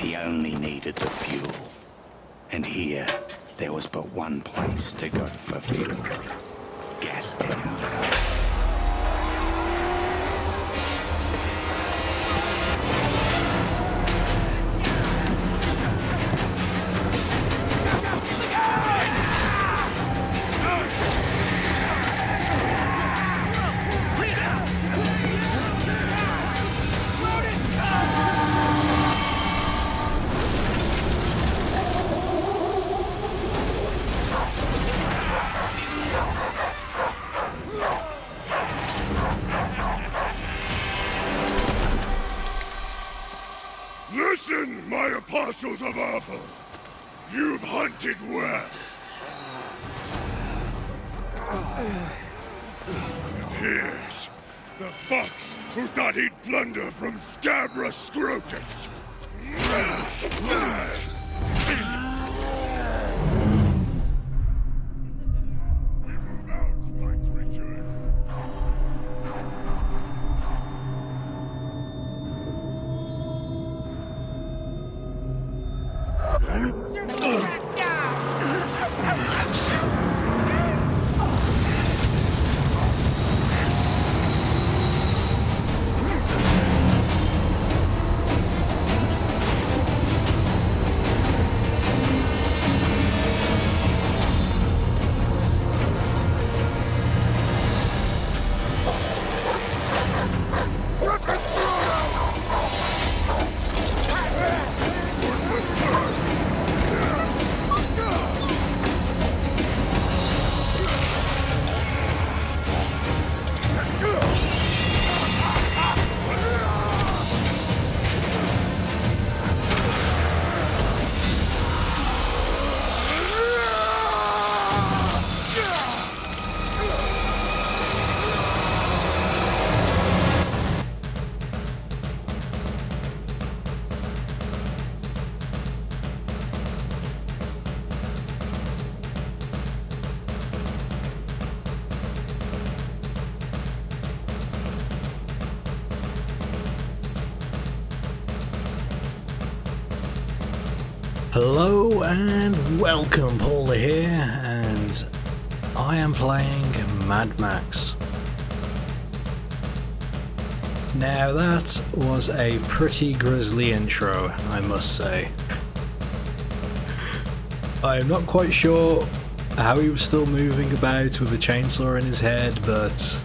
He only needed the fuel. And here, there was but one place to go for fuel. Gastown. Listen, the fox who thought he'd plunder from Scabrous Scrotus. Hello and welcome, Pauleh here, and I am playing Mad Max. Now that was a pretty grisly intro, I must say. I'm not quite sure how he was still moving about with a chainsaw in his head, but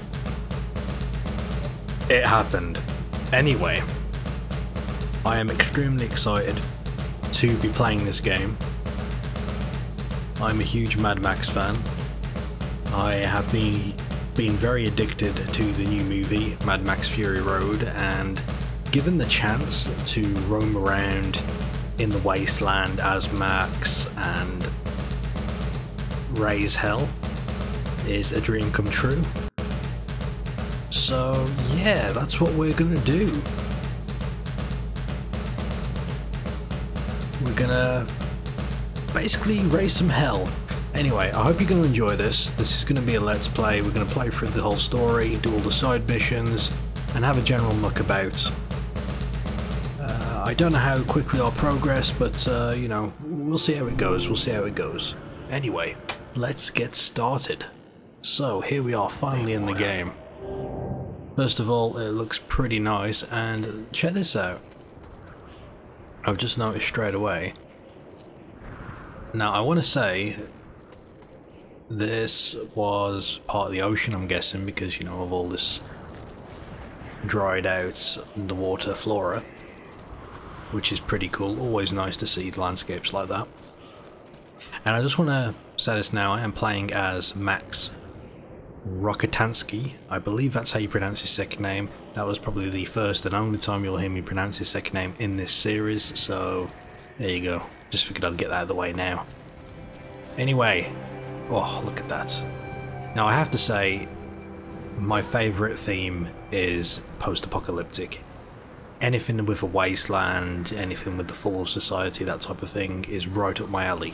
it happened. Anyway, I am extremely excited to be playing this game. I'm a huge Mad Max fan. I have been been very addicted to the new movie Mad Max Fury Road and given the chance to roam around in the wasteland as Max and raise hell is a dream come true. So yeah, that's what we're gonna do. We're gonna basically raise some hell. Anyway, I hope you're gonna enjoy this. This is gonna be a let's play. We're gonna play through the whole story, do all the side missions, and have a general muck about. Uh, I don't know how quickly I'll progress, but uh, you know, we'll see how it goes. We'll see how it goes. Anyway, let's get started. So here we are, finally in the game. First of all, it looks pretty nice, and check this out. I've just noticed straight away. Now, I want to say this was part of the ocean, I'm guessing, because, you know, of all this dried out underwater flora, which is pretty cool. Always nice to see landscapes like that. And I just want to say this now, I am playing as Max Rockatansky. I believe that's how you pronounce his second name. That was probably the first and only time you'll hear me pronounce his second name in this series, so there you go. Just figured I'd get that out of the way now. Anyway, oh, look at that. Now I have to say, my favourite theme is post-apocalyptic. Anything with a wasteland, anything with the fall of society, that type of thing is right up my alley.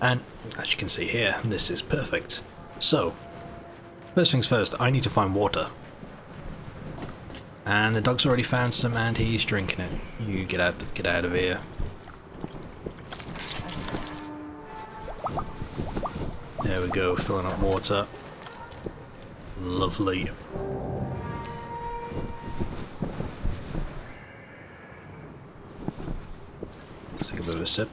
And as you can see here, this is perfect. So, first things first, I need to find water. And the dog's already found some and he's drinking it. You get out get out of here. There we go, filling up water. Lovely. Let's take a bit of a sip.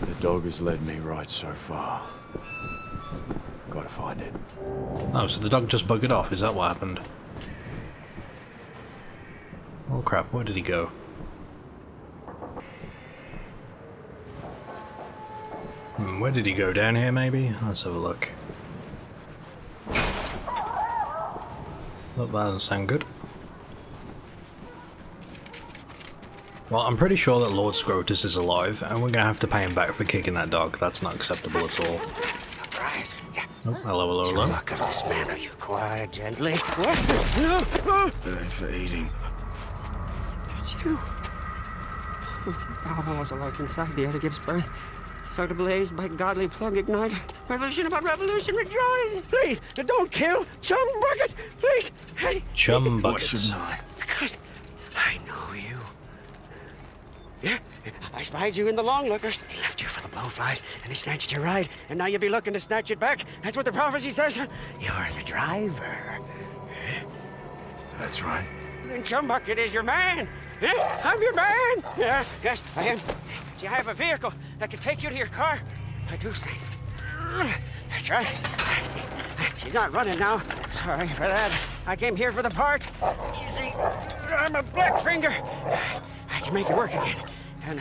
The dog has led me right so far. Gotta find it. Oh, so the dog just buggered off, is that what happened? Oh crap, where did he go? Hmm, where did he go? Down here maybe? Let's have a look. Look, that doesn't sound good. Well, I'm pretty sure that Lord Scrotus is alive, and we're gonna have to pay him back for kicking that dog. That's not acceptable at all. Right. Yeah. Oh, hello, hello, hello. Look at this man. Are you quiet, gently? It ain't for eating. That's you. Foul laws alike inside the other gives birth. So to blaze by godly plug ignite. Revolution about revolution rejoice. Please, don't kill Chum Bucket. Please. Hey. Chum Why buckets. shouldn't Because I know you. Yeah, I spied you in the long lookers. They left you for the blowflies, and they snatched your ride. And now you'll be looking to snatch it back. That's what the prophecy says. You're the driver. That's right. Then Chum Bucket is your man. Yeah, I'm your man. Yeah, yes, I am. See, I have a vehicle that can take you to your car. I do say. That's right. See, she's not running now. Sorry for that. I came here for the parts. You see, I'm a black finger. I can make it work again. And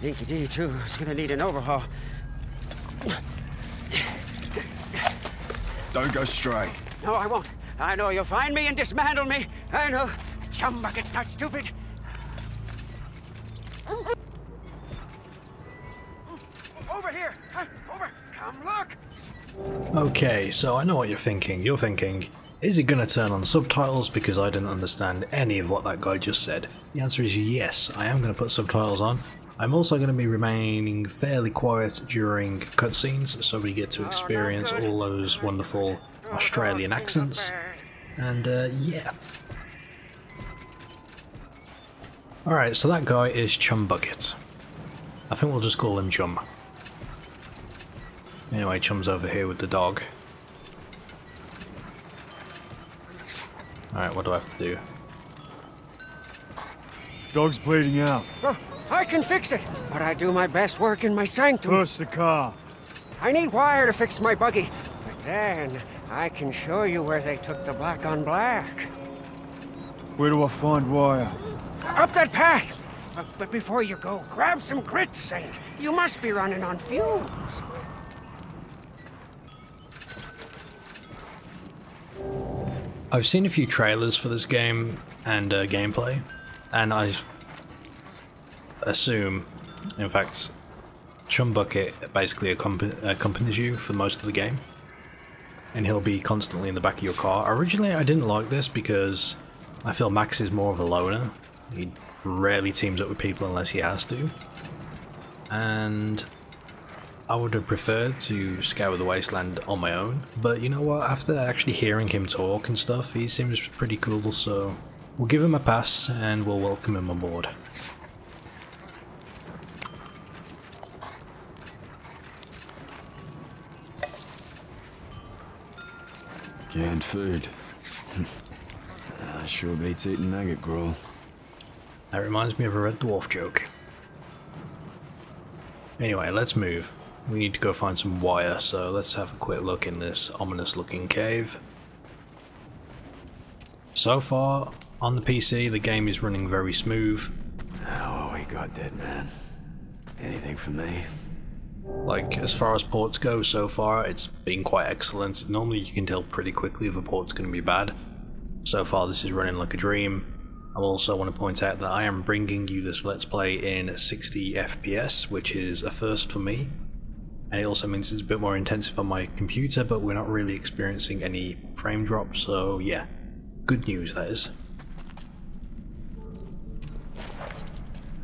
Dinki-Di, too, is gonna need an overhaul. Don't go stray. No, I won't. I know you'll find me and dismantle me. I know. Chum Bucket's not stupid. Over here! Over! Come look! Okay, so I know what you're thinking. You're thinking, is it going to turn on subtitles because I didn't understand any of what that guy just said? The answer is yes, I am going to put subtitles on. I'm also going to be remaining fairly quiet during cutscenes so we get to experience all those wonderful Australian accents. And uh, yeah. Alright, so that guy is Chum Bucket. I think we'll just call him Chum. Anyway, Chum's over here with the dog. Alright, what do I have to do? Dog's bleeding out. Oh, I can fix it, but I do my best work in my sanctum. Push the car. I need wire to fix my buggy. But then I can show you where they took the black on black. Where do I find wire? Up that path! But, but before you go, grab some grit, Saint. You must be running on fumes. I've seen a few trailers for this game and uh, gameplay, and I assume, in fact, Chum Bucket basically accomp- accompanies you for most of the game, and he'll be constantly in the back of your car. Originally, I didn't like this because I feel Max is more of a loner. He rarely teams up with people unless he has to, and I would have preferred to scour the wasteland on my own, but you know what, after actually hearing him talk and stuff, he seems pretty cool, so we'll give him a pass and we'll welcome him aboard. board. Canned food. I sure beats eating maggot gruel. That reminds me of a Red Dwarf joke. Anyway, let's move. We need to go find some wire, so let's have a quick look in this ominous looking cave. So far, on the PC, the game is running very smooth. Oh, he got dead, man. Anything for me? Like, as far as ports go so far, it's been quite excellent. Normally you can tell pretty quickly if a port's going to be bad. So far this is running like a dream. I also want to point out that I am bringing you this Let's Play in 60 FPS, which is a first for me. And it also means it's a bit more intensive on my computer, but we're not really experiencing any frame drops, so yeah. Good news, that is.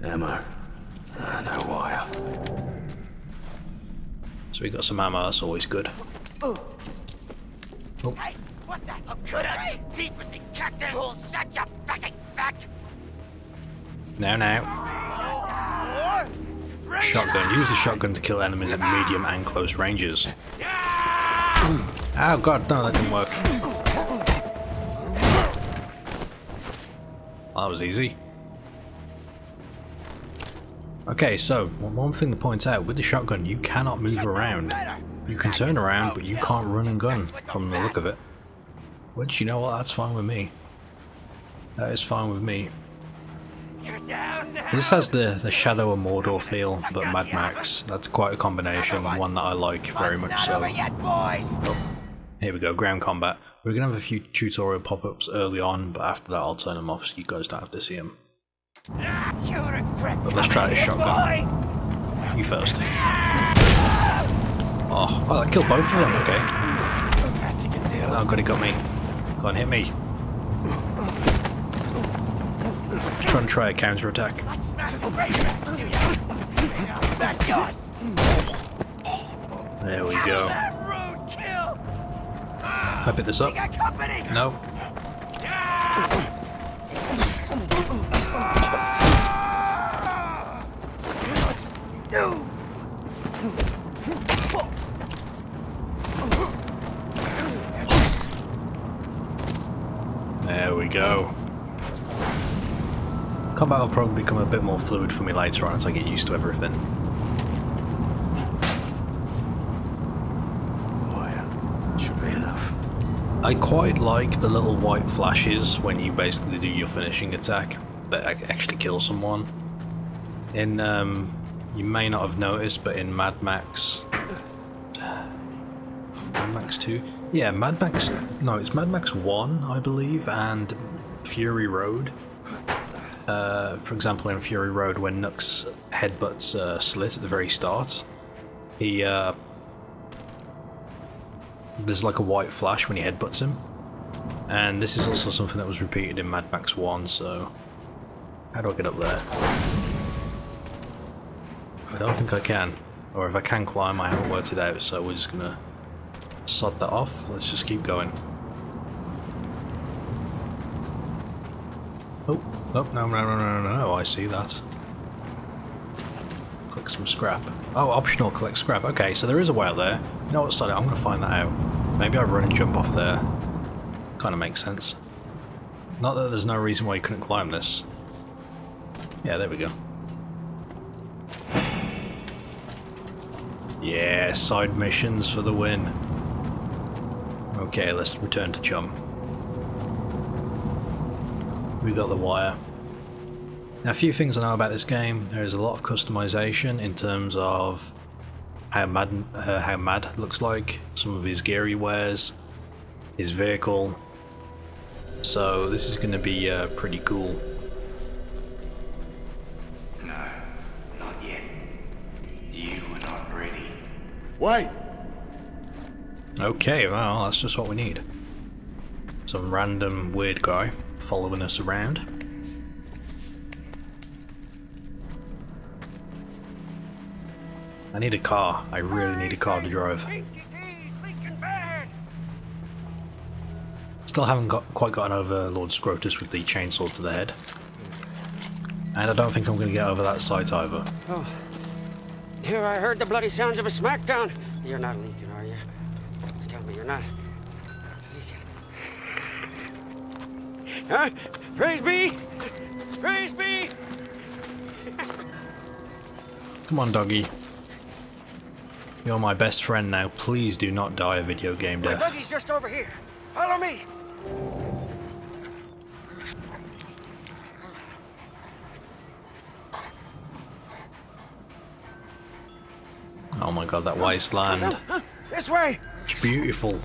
Ammo. Uh, no wire. So we got some ammo, that's always good. Oh. Hey, what's that? A good idea. Secrecy, Captain. Pull such a fucking fuck. Now, now. Shotgun. Use the shotgun to kill enemies at medium and close ranges. Oh god, no, that didn't work. That was easy. Okay, so, one thing to point out, with the shotgun, you cannot move around. You can turn around, but you can't run and gun, from the look of it. Which, you know what, that's fine with me. That is fine with me. This has the, the Shadow of Mordor feel, but Mad Max. That's quite a combination, one that I like very much so. boys. Here we go, ground combat. We're going to have a few tutorial pop-ups early on, but after that I'll turn them off so you guys don't have to see them. But let's try this shotgun. You first. Oh, oh, that killed both of them, okay. Oh god, he got me. Go on, hit me. Just trying to try a counter-attack. There we go. Can I pick this up? No. There we go. Combat will probably become a bit more fluid for me later on as I get used to everything. Wire. Should be enough. I quite like the little white flashes when you basically do your finishing attack that actually kill someone. In, um, you may not have noticed, but in Mad Max. Mad Max 2? Yeah, Mad Max. No, it's Mad Max 1, I believe, and Fury Road. Uh, for example, in Fury Road, when Nux headbutts uh, Slit at the very start, he uh, there's like a white flash when he headbutts him. And this is also something that was repeated in Mad Max 1, so... How do I get up there? I don't think I can. Or if I can climb, I haven't worked it out, so we're just gonna sod that off. Let's just keep going. Oh, no, no, no, no, no, no, I see that. Click some scrap. Oh, optional collect scrap. Okay, so there is a way out there. You know what, it, I'm going to find that out. Maybe I run and jump off there. Kind of makes sense. Not that there's no reason why you couldn't climb this. Yeah, there we go. Yeah, side missions for the win. Okay, let's return to Chum. We got the wire. Now, a few things I know about this game. There is a lot of customization in terms of how Mad uh, how Mad looks like, some of his gear he wears, his vehicle. So this is going to be uh, pretty cool. No, not yet. You were not ready. Wait! Okay, well that's just what we need. Some random weird guy following us around. I need a car. I really need a car to drive. Still haven't got quite gotten over Lord Scrotus with the chainsaw to the head. And I don't think I'm going to get over that sight either. Oh. Here I heard the bloody sounds of a smackdown. You're not leaking, are you? Tell me you're not. Praise be! Praise be! Come on, doggy. You're my best friend now. Please do not die a video game My death. buggy's just over here. Follow me. Oh my god, that wasteland. This way. It's beautiful.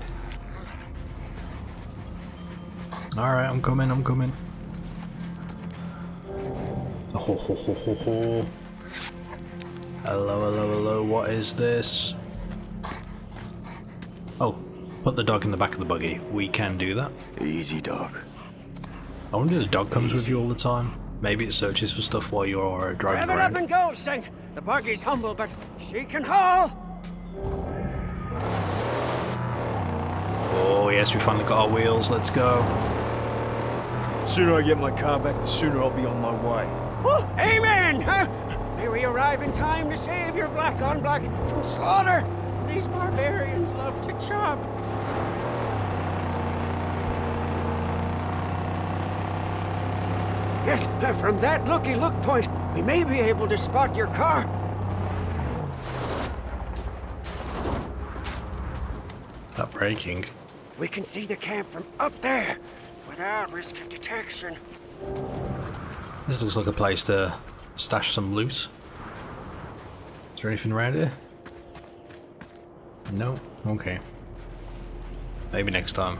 Alright, I'm coming, I'm coming. Ho, ho, ho, ho, ho. Hello, hello, hello, what is this? Oh, put the dog in the back of the buggy. We can do that. Easy, dog. I wonder if the dog comes with you all the time. Maybe it searches for stuff while you're driving Rev it up and go, Saint. The buggy's humble, but she can haul. Oh yes, we finally got our wheels, let's go. The sooner I get my car back, the sooner I'll be on my way. Woo, amen! Huh? May we arrive in time to save your black on black from slaughter. These barbarians love to chop. Yes, from that looky look point, we may be able to spot your car. That braking. We can see the camp from up there without risk of detection. This looks like a place to stash some loot. Is there anything around here? No? Okay. Maybe next time.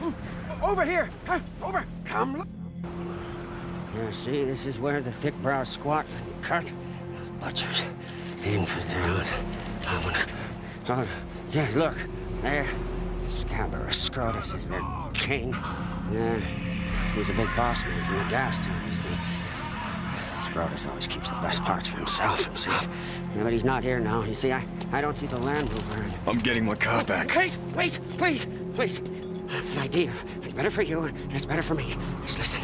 Hmm. Over here! Huh? Over! Come look! Yeah, see, this is where the thick brow squat and cut. Butchers, infidels. Oh, oh, yeah, look, there. Scabrous Scrotus is their king. Yeah, he's a big boss man from the gas town, you see. Scrotus always keeps the best parts for himself, himself. Yeah, but he's not here now. You see, I, I don't see the Land Rover. and- I'm getting my car back. Wait, wait, please, please. An idea. It's better for you, and it's better for me. Just listen.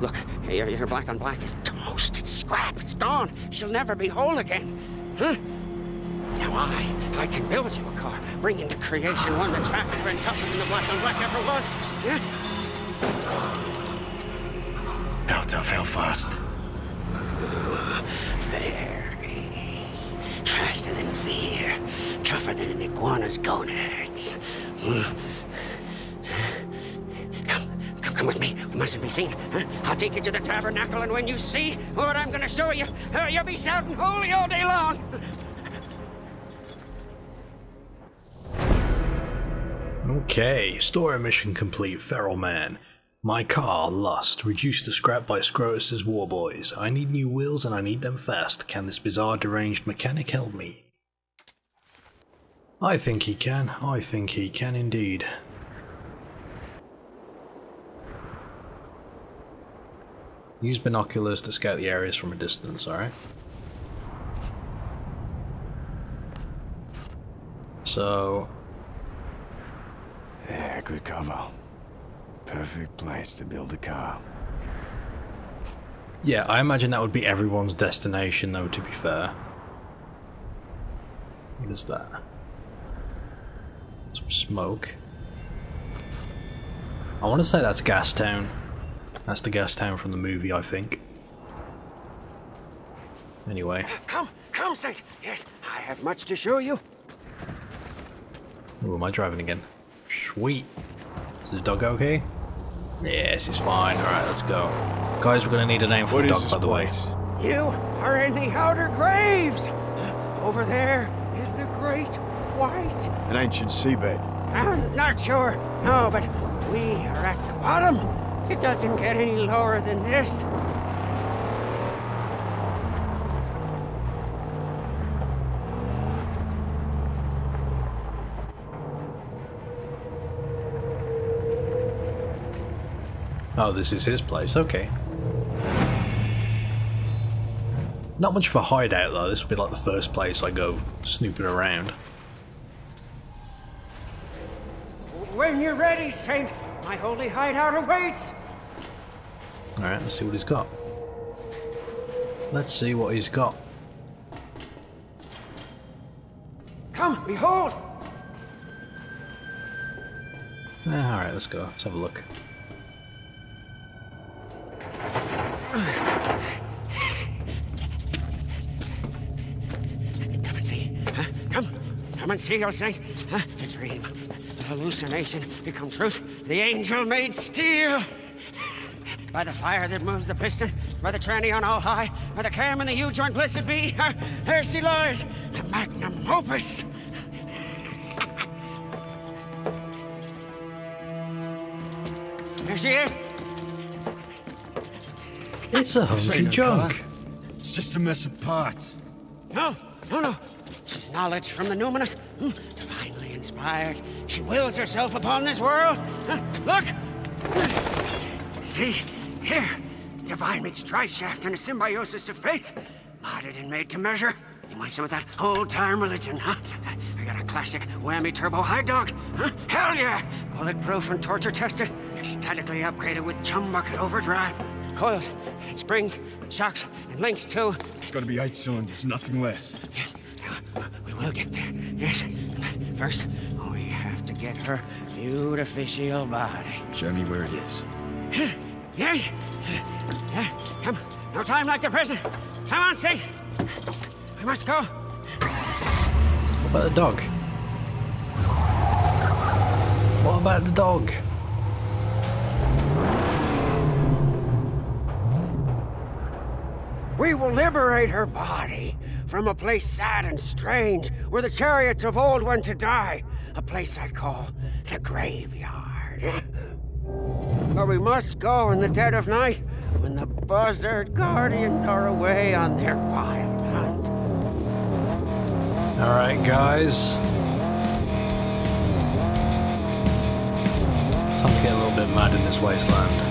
Look, your, your black on black is toast. It's scrap. It's gone. She'll never be whole again. Huh? Now I, I can build you a car, bring into creation one that's faster and tougher than the black on black ever was. Yeah? How tough, how fast? Very. Faster than fear. Tougher than an iguana's gonads. Come, come, come with me. We mustn't be seen. Huh? I'll take you to the tabernacle, and when you see what I'm gonna show you, uh, you'll be shouting holy all day long. Okay, story mission complete, Feral Man. My car, Lust, reduced to scrap by Scrotus's warboys. I need new wheels and I need them fast. Can this bizarre deranged mechanic help me? I think he can. I think he can indeed. Use binoculars to scout the areas from a distance, alright? So, good cover. Perfect place to build a car. Yeah, I imagine that would be everyone's destination, though, to be fair. What is that? Some smoke. I want to say that's Gastown. That's the Gastown from the movie, I think. Anyway. Come, come, Saint. Yes, I have much to show you. Who am I driving again? Sweet. Is the dog okay? Yes, he's fine. Alright, let's go. Guys, we're gonna need a name for What the dog, this by the way. You are in the outer graves. Over there is the Great White. An ancient seabed. I'm not sure. No, but we are at the bottom. It doesn't get any lower than this. Oh, this is his place. Okay. Not much of a hideout though. This will be like the first place I go snooping around. When you're ready, Saint, my holy hideout awaits. Alright, let's see what he's got. Let's see what he's got. Come, behold. Ah, Alright, let's go. Let's have a look. Come and see your saint. Huh? The dream, the hallucination become truth. The angel made steel. By the fire that moves the piston, by the tranny on all high, by the cam and the U-joint blessed be, there she lies, the magnum opus. There she is. It's a hunky junk. It's just a mess of parts. No, no, no. Knowledge from the numinous, hmm, divinely inspired. She wills herself upon this world. Look! See, here, divine meets shaft and a symbiosis of faith. Modded and made to measure. You want some of that old-time religion, huh? I got a classic whammy turbo high dog, huh? Hell yeah! Bulletproof and torture tested, statically upgraded with chum bucket overdrive. Coils and springs, shocks and links too. It's gotta be eight cylinders, nothing less. Yes, we will get there. Yes. First, we have to get her beautificial body. Show me where it is. Yes. Yeah, Come. No time like the present. Come on, Saint. We must go. What about the dog? What about the dog? We will liberate her body from a place sad and strange where the chariots of old went to die. A place I call the graveyard. But we must go in the dead of night when the buzzard guardians are away on their wild hunt. Alright, guys. Time to get a little bit mad in this wasteland.